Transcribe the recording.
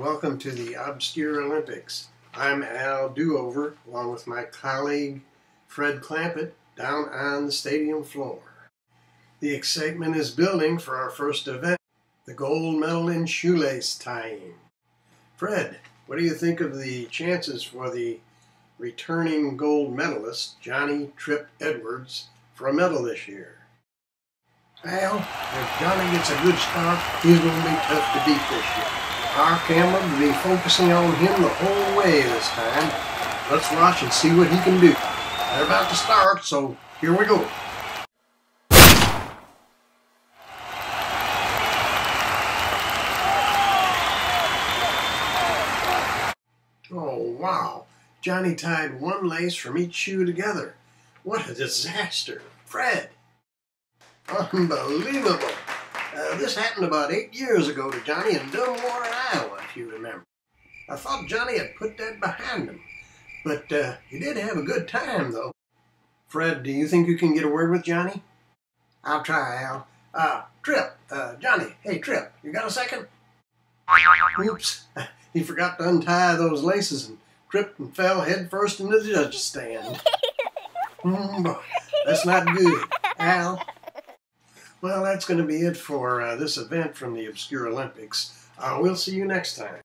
welcome to the Obscure Olympics. I'm Al Doover, along with my colleague Fred Clampett, down on the stadium floor. The excitement is building for our first event, the gold medal in shoelace tying. Fred, what do you think of the chances for the returning gold medalist, Johnny Tripp Edwards, for a medal this year? Well, if Johnny gets a good start, he's going to be tough to beat this year. Our camera will be focusing on him the whole way this time. Let's watch and see what he can do. They're about to start, so here we go. Oh, wow. Johnny tied one lace from each shoe together. What a disaster. Fred. Unbelievable. Uh, this happened about eight years ago to Johnny in Dunmore, Iowa, if you remember. I thought Johnny had put that behind him, but uh, he did have a good time, though. Fred, do you think you can get a word with Johnny? I'll try, Al. Uh, Trip, uh, Johnny, hey, Trip, you got a second? Oops, he forgot to untie those laces and tripped and fell headfirst into the judge's stand. Mm, that's not good. Al? Well, that's going to be it for uh, this event from the Obscure Olympics. Uh, we'll see you next time.